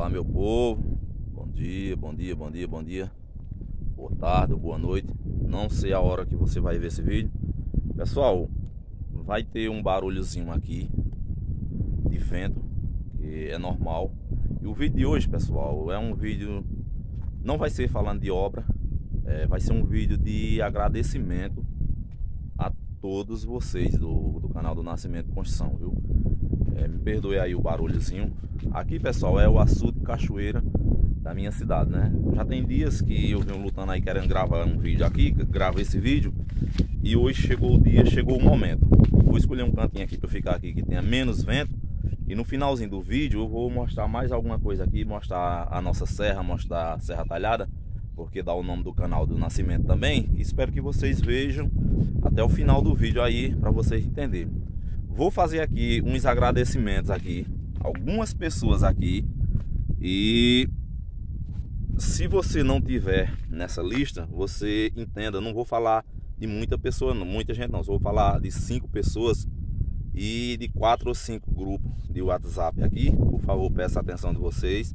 Olá, meu povo. Bom dia, bom dia, bom dia, bom dia. Boa tarde, boa noite. Não sei a hora que você vai ver esse vídeo. Pessoal, vai ter um barulhozinho aqui de vento, que é normal. E o vídeo de hoje, pessoal, é um vídeo. Não vai ser falando de obra, é, vai ser um vídeo de agradecimento a todos vocês do, do canal do Nascimento Construção, viu? É, me perdoe aí o barulhozinho. Aqui, pessoal, é o açude cachoeira da minha cidade, né? Já tem dias que eu venho lutando aí querendo gravar um vídeo aqui, gravo esse vídeo e hoje chegou o dia, chegou o momento. Vou escolher um cantinho aqui para ficar aqui que tenha menos vento e no finalzinho do vídeo eu vou mostrar mais alguma coisa aqui, mostrar a nossa serra, mostrar a Serra Talhada, porque dá o nome do canal do Nascimento também. Espero que vocês vejam até o final do vídeo aí para vocês entenderem. Vou fazer aqui uns agradecimentos aqui, algumas pessoas aqui. E se você não tiver nessa lista, você entenda, não vou falar de muita pessoa, muita gente não, só vou falar de cinco pessoas e de quatro ou cinco grupos de WhatsApp aqui. Por favor, peço a atenção de vocês.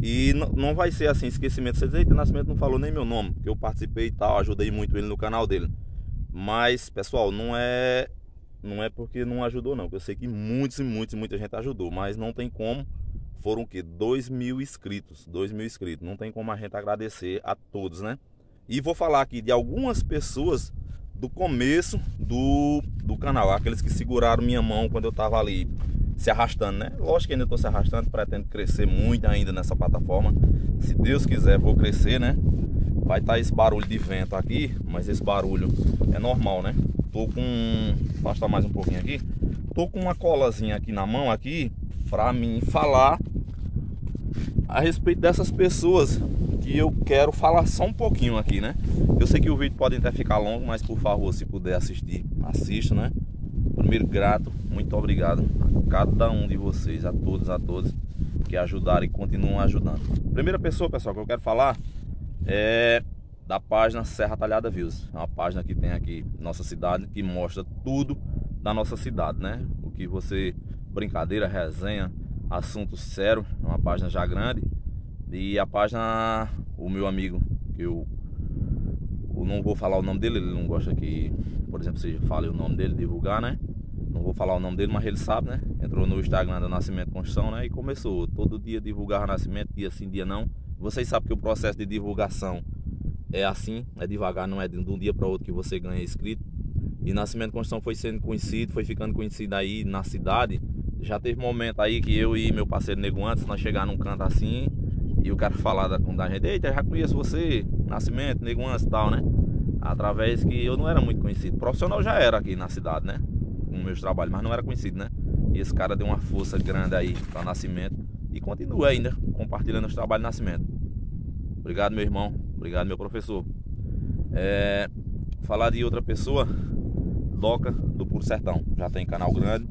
E não vai ser assim, esquecimento. Vocês aí, Nascimento não falou nem meu nome, que eu participei e tal, ajudei muito ele no canal dele. Mas, pessoal, não é não é porque não ajudou não, eu sei que muitos e muitos muita gente ajudou, mas não tem como. Foram o que? 2 mil inscritos, 2 mil inscritos. Não tem como a gente agradecer a todos, né? E vou falar aqui de algumas pessoas do começo do, do canal, aqueles que seguraram minha mão quando eu tava ali se arrastando, né? Lógico que ainda estou se arrastando, pretendo crescer muito ainda nessa plataforma. Se Deus quiser, vou crescer, né? Vai estar tá esse barulho de vento aqui, mas esse barulho é normal, né? Tô com, afastar mais um pouquinho aqui. Tô com uma colazinha aqui na mão aqui para mim falar a respeito dessas pessoas que eu quero falar só um pouquinho aqui, né? Eu sei que o vídeo pode até ficar longo, mas por favor, se puder assistir, assista, né? Primeiro grato, muito obrigado a cada um de vocês, a todos, a todos que ajudaram e continuam ajudando. Primeira pessoa, pessoal, que eu quero falar é da página Serra Talhada Views. É uma página que tem aqui nossa cidade, que mostra tudo da nossa cidade, né? O que você, brincadeira, resenha, assunto sério, é uma página já grande. E a página, o meu amigo, que eu, eu não vou falar o nome dele, ele não gosta que, por exemplo, você fale o nome dele, divulgar, né? Não vou falar o nome dele, mas ele sabe, né? Entrou no Instagram do Nascimento Construção, né? E começou todo dia divulgar Nascimento, dia sim, dia não. Vocês sabem que o processo de divulgação é assim, é devagar, não é de um dia para outro que você ganha inscrito. E Nascimento Construção foi sendo conhecido, foi ficando conhecido aí na cidade. Já teve momento aí que eu e meu parceiro Nego Antes, nós chegar num canto assim e o cara falar da, da gente, eita, já conheço você, Nascimento, Nego Antes e tal, né? Através que eu não era muito conhecido. Profissional já era aqui na cidade, né? Com meus trabalhos, mas não era conhecido, né? E esse cara deu uma força grande aí para Nascimento e continua ainda compartilhando os trabalhos de Nascimento. Obrigado, meu irmão. Obrigado, meu professor. É, falar de outra pessoa, Doca do Puro Sertão. Já tem canal grande,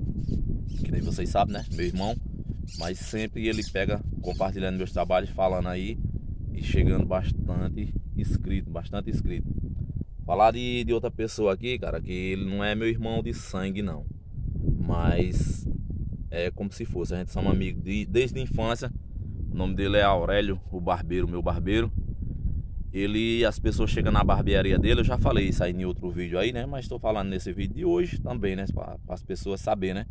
que nem vocês sabem, né? Meu irmão. Mas sempre ele pega compartilhando meus trabalhos, falando aí e chegando bastante inscrito, bastante inscrito. Falar de, de outra pessoa aqui, cara, que ele não é meu irmão de sangue, não. Mas é como se fosse. A gente somos amigos de, desde a infância. O nome dele é Aurélio, o barbeiro, meu barbeiro. Ele, as pessoas chegam na barbearia dele, eu já falei isso aí em outro vídeo aí, né? Mas estou falando nesse vídeo de hoje também, né? Para as pessoas saberem, né?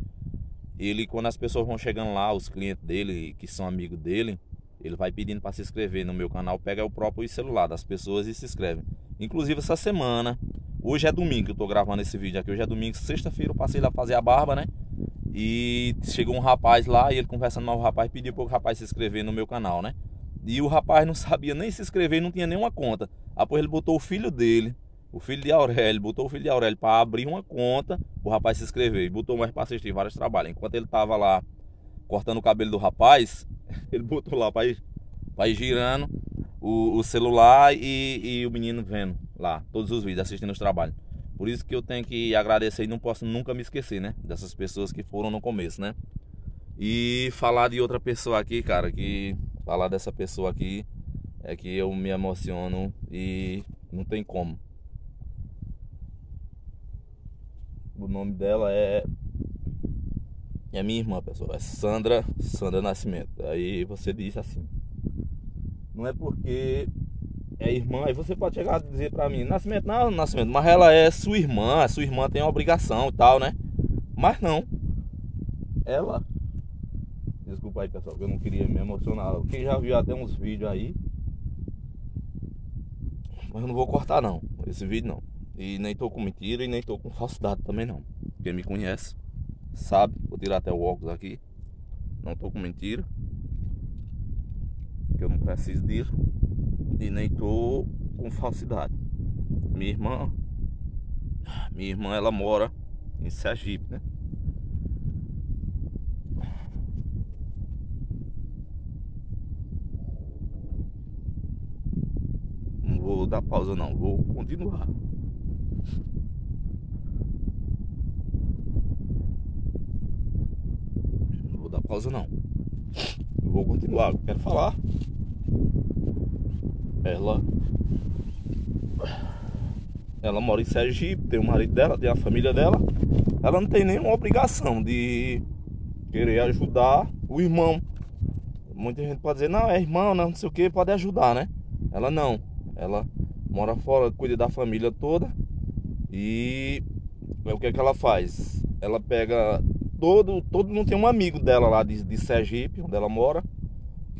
Ele, quando as pessoas vão chegando lá, os clientes dele, que são amigos dele, ele vai pedindo para se inscrever no meu canal, pega o próprio celular das pessoas e se inscreve. Inclusive essa semana, hoje é domingo que eu tô gravando esse vídeo aqui, hoje é domingo, sexta-feira eu passei lá fazer a barba, né? E chegou um rapaz lá e ele conversando com o rapaz pediu para o rapaz se inscrever no meu canal, né? E o rapaz não sabia nem se inscrever, não tinha nenhuma conta. Depois ele botou o filho dele, o filho de Aurélio, botou o filho de Aurélio para abrir uma conta, o rapaz se inscrever. E botou mais para assistir vários trabalhos. Enquanto ele tava lá cortando o cabelo do rapaz, ele botou lá para ir, ir girando o, o celular e, e, o menino vendo lá todos os vídeos, assistindo os trabalhos. Por isso que eu tenho que agradecer e não posso nunca me esquecer, né? Dessas pessoas que foram no começo, né? E falar de outra pessoa aqui, cara, que falar dessa pessoa aqui é que eu me emociono e não tem como. O nome dela é É minha irmã, pessoal. É Sandra, Sandra Nascimento. Aí você disse assim. Não é porque é irmã, aí você pode chegar a dizer pra mim, Nascimento, não, Nascimento, mas ela é sua irmã, sua irmã tem obrigação e tal, né? Mas não. Ela. Desculpa aí, pessoal, que eu não queria me emocionar. Quem já viu até uns vídeos aí. Mas eu não vou cortar não, esse vídeo não. E nem tô com mentira e nem tô com falsidade também não. Quem me conhece sabe, vou tirar até o óculos aqui. Não tô com mentira. Que eu não preciso disso. E nem tô com falsidade. Minha irmã. Minha irmã ela mora em Sergipe, né? Vou dar pausa não, vou continuar. Não vou dar pausa não. vou continuar, quero falar. Ela ela mora em Sergipe, tem o marido dela, tem a família dela. Ela não tem nenhuma obrigação de querer ajudar o irmão. Muita gente pode dizer, não, é irmão, não, não sei o que, pode ajudar, né? Ela não. Ela mora fora, cuida da família toda. E o que é que ela faz? Ela pega todo, todo não tem um amigo dela lá de, de Sergipe, onde ela mora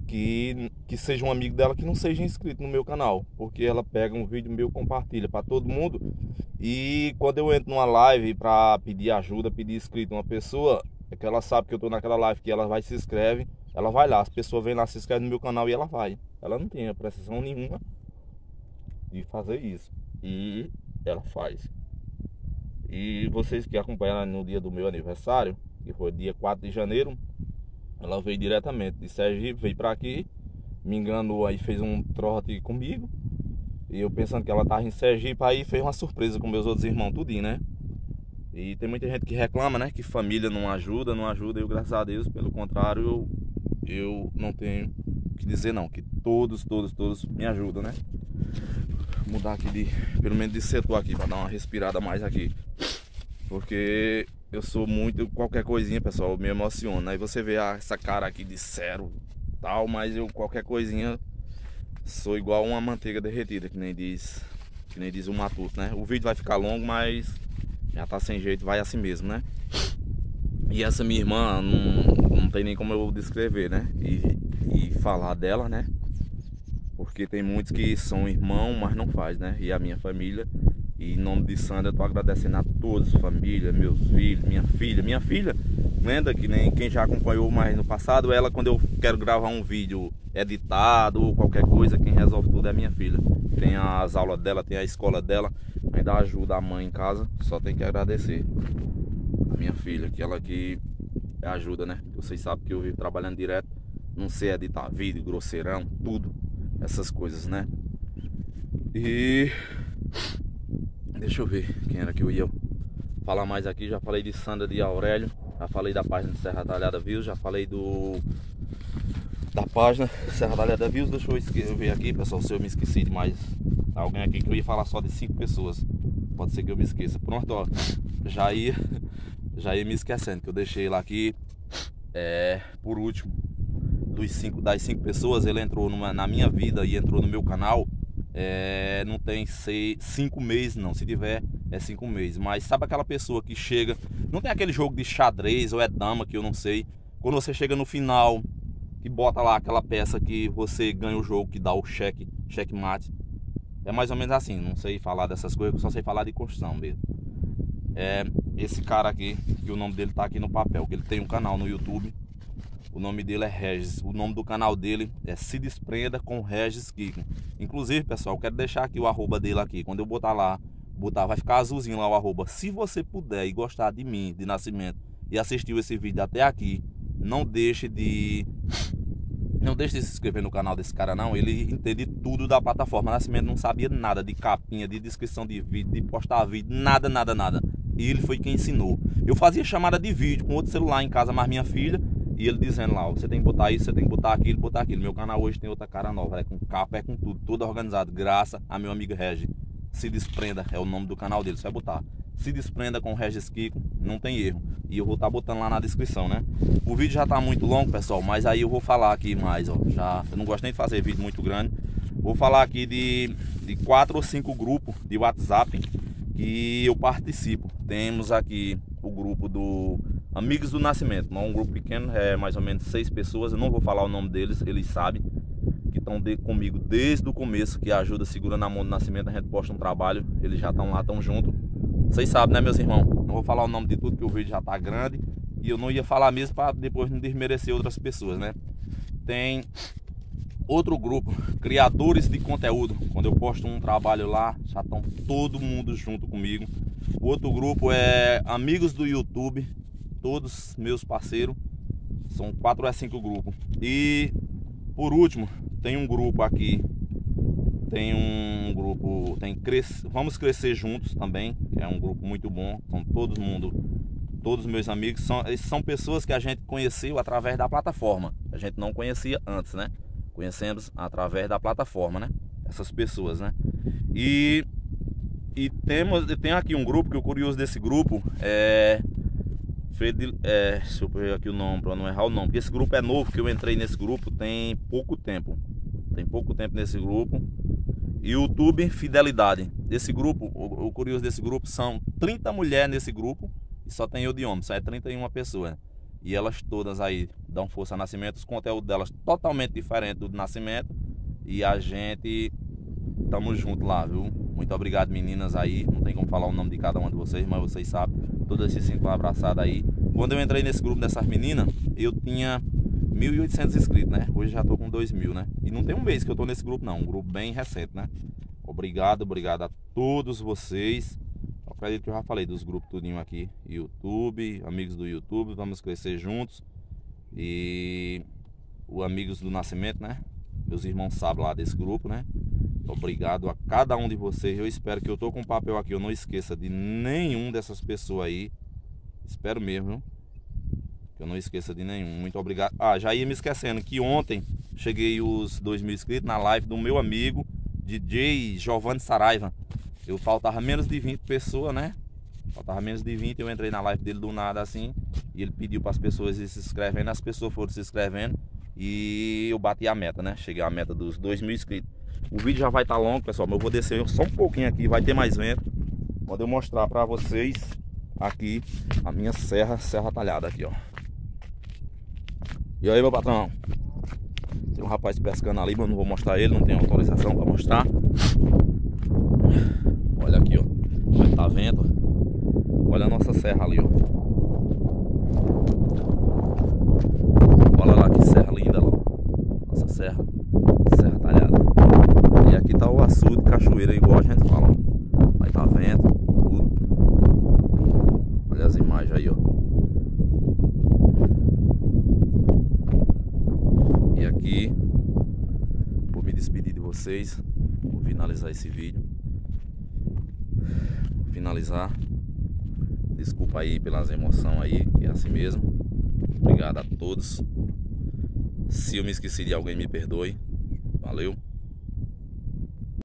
que, que seja um amigo dela que não seja inscrito no meu canal, porque ela pega um vídeo meu compartilha para todo mundo e quando eu entro numa live para pedir ajuda, pedir inscrito uma pessoa, é que ela sabe que eu tô naquela live que ela vai se inscreve, ela vai lá, as pessoas vêm lá se inscrevem no meu canal e ela vai. Ela não tem precisão nenhuma de fazer isso e ela faz. E vocês que acompanharam no dia do meu aniversário, que foi dia 4 de janeiro, ela veio diretamente de Sergipe, veio pra aqui, me enganou aí, fez um trote comigo. E eu pensando que ela tava em Sergipe, aí fez uma surpresa com meus outros irmãos, tudinho, né? E tem muita gente que reclama, né? Que família não ajuda, não ajuda. Eu, graças a Deus, pelo contrário, eu, eu não tenho o que dizer não. Que todos, todos, todos me ajudam, né? Mudar aqui de, pelo menos de setor aqui, para dar uma respirada mais aqui. Porque eu sou muito qualquer coisinha, pessoal, me emociona. Aí você vê ah, essa cara aqui de sério, tal, mas eu qualquer coisinha sou igual uma manteiga derretida, que nem diz, que nem diz o Matuto, né? O vídeo vai ficar longo, mas já tá sem jeito, vai assim mesmo, né? E essa minha irmã não, não tem nem como eu descrever, né? E, e falar dela, né? Porque tem muitos que são irmão, mas não faz, né? E a minha família e em nome de Sandra, eu tô agradecendo a todos, família, meus filhos, minha filha. Minha filha, lenda que nem quem já acompanhou mais no passado, ela quando eu quero gravar um vídeo editado ou qualquer coisa, quem resolve tudo é minha filha. Tem as aulas dela, tem a escola dela, ainda ajuda a mãe em casa, só tem que agradecer. A minha filha, que ela que ajuda, né? Vocês sabem que eu vivo trabalhando direto, não sei editar vídeo, grosseirão, tudo, essas coisas, né? E Deixa eu ver quem era que eu ia falar mais aqui. Já falei de Sandra de Aurélio. Já falei da página de Serra Talhada Views. Já falei do da página Serra Talhada Views. Deixa eu ver aqui, pessoal, se eu me esqueci de mais alguém aqui que eu ia falar só de cinco pessoas. Pode ser que eu me esqueça. Pronto, ó. Já ia, já ia me esquecendo que eu deixei lá aqui. É, por último, dos cinco, das cinco pessoas, ele entrou numa, na minha vida e entrou no meu canal é, não tem seis, cinco meses não, se tiver é cinco meses. Mas sabe aquela pessoa que chega, não tem aquele jogo de xadrez ou é dama que eu não sei. Quando você chega no final, que bota lá aquela peça que você ganha o jogo, que dá o cheque, cheque mate. É mais ou menos assim, não sei falar dessas coisas, só sei falar de construção mesmo. É esse cara aqui, que o nome dele tá aqui no papel, que ele tem um canal no YouTube o nome dele é Regis. O nome do canal dele é Se Desprenda com Regis Kiko. Inclusive, pessoal, quero deixar aqui o arroba dele aqui. Quando eu botar lá, botar, vai ficar azulzinho lá o arroba. Se você puder e gostar de mim, de Nascimento, e assistiu esse vídeo até aqui, não deixe de não deixe de se inscrever no canal desse cara não, ele entende tudo da plataforma. Nascimento não sabia nada de capinha, de descrição de vídeo, de postar vídeo, nada, nada, nada. E ele foi quem ensinou. Eu fazia chamada de vídeo com outro celular em casa, mas minha filha e ele dizendo lá, você tem que botar isso, você tem que botar aquilo, botar aquilo. Meu canal hoje tem outra cara nova, é com capa, é com tudo, tudo organizado, graças a meu amigo Regi. Se desprenda, é o nome do canal dele, você vai botar. se desprenda com o Regis Kiko, não tem erro. E eu vou estar tá botando lá na descrição, né? O vídeo já tá muito longo, pessoal, mas aí eu vou falar aqui mais, ó. Já, eu não gosto nem de fazer vídeo muito grande. Vou falar aqui de, de quatro ou cinco grupos de WhatsApp que eu participo. Temos aqui o grupo do Amigos do Nascimento, um grupo pequeno, é mais ou menos seis pessoas. Eu não vou falar o nome deles, eles sabem que estão de, comigo desde o começo, que ajuda segurando a mão do Nascimento. A gente posta um trabalho, eles já estão lá, estão junto. Vocês sabem, né, meus irmãos? Não vou falar o nome de tudo, que o vídeo já tá grande. E eu não ia falar mesmo para depois não desmerecer outras pessoas, né? Tem outro grupo, criadores de conteúdo. Quando eu posto um trabalho lá, já estão todo mundo junto comigo. O outro grupo é amigos do YouTube, todos meus parceiros. São quatro a cinco grupos. E por último, tem um grupo aqui tem um grupo, tem cres... Vamos Crescer Juntos também, que é um grupo muito bom. São todo mundo, todos meus amigos, são, são pessoas que a gente conheceu através da plataforma. A gente não conhecia antes, né? Conhecemos através da plataforma, né? Essas pessoas, né? E, e temos, tem aqui um grupo, que o curioso desse grupo é Fred, é, deixa eu ver aqui o nome para não errar o nome, porque esse grupo é novo, que eu entrei nesse grupo tem pouco tempo. Tem pouco tempo nesse grupo. YouTube Fidelidade. Esse grupo, o, o, curioso desse grupo, são 30 mulheres nesse grupo e só tem eu de homem, só é 31 pessoas. E elas todas aí dão força a Nascimento, os conteúdos delas totalmente diferente do Nascimento. E a gente tamo junto lá, viu? Muito obrigado, meninas aí. Não tem como falar o nome de cada uma de vocês, mas vocês sabem. Todas se sentem abraçadas aí. Quando eu entrei nesse grupo dessas meninas, eu tinha 1.800 inscritos, né? Hoje já tô com 2.000, né? E não tem um mês que eu tô nesse grupo, não. Um grupo bem recente, né? Obrigado, obrigado a todos vocês. Eu acredito que eu já falei dos grupos tudinho aqui. YouTube, amigos do YouTube, vamos crescer juntos. E o Amigos do Nascimento, né? Meus irmãos sabem lá desse grupo, né? Obrigado a cada um de vocês. Eu espero que eu tô com papel aqui, eu não esqueça de nenhum dessas pessoas aí. Espero mesmo? Que eu não esqueça de nenhum. Muito obrigado. Ah, já ia me esquecendo que ontem cheguei os 2 mil inscritos na live do meu amigo DJ Giovanni Saraiva. Eu faltava menos de 20 pessoas, né? Faltava menos de 20, eu entrei na live dele do nada assim. E ele pediu para as pessoas se inscrevendo. As pessoas foram se inscrevendo. E eu bati a meta, né? Cheguei à meta dos 2 mil inscritos. O vídeo já vai estar tá longo, pessoal. Mas eu vou descer só um pouquinho aqui. Vai ter mais vento. Pode eu mostrar para vocês aqui a minha serra, serra talhada aqui, ó. E aí, meu patrão? Tem um rapaz pescando ali, mas não vou mostrar ele, não tenho autorização para mostrar. Olha aqui, ó. tá vendo? Olha a nossa serra ali, ó. Olha lá que serra linda lá. Nossa serra. Serra talhada. E açude, cachoeira, igual a gente fala. Aí tá vento, tudo. Olha as imagens aí, ó. aqui. Vou me despedir de vocês. Vou finalizar esse vídeo. Vou finalizar. Desculpa aí pelas emoções aí, que é assim mesmo. Obrigado a todos. Se eu me esqueci de alguém, me perdoe. Valeu.